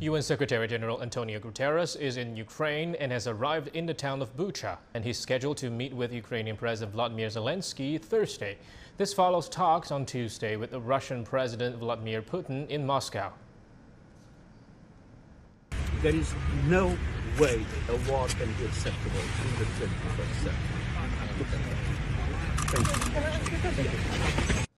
UN Secretary General Antonio Guterres is in Ukraine and has arrived in the town of Bucha, and he's scheduled to meet with Ukrainian President Vladimir Zelensky Thursday. This follows talks on Tuesday with the Russian President Vladimir Putin in Moscow. There is no way a war can be acceptable in the 21st century.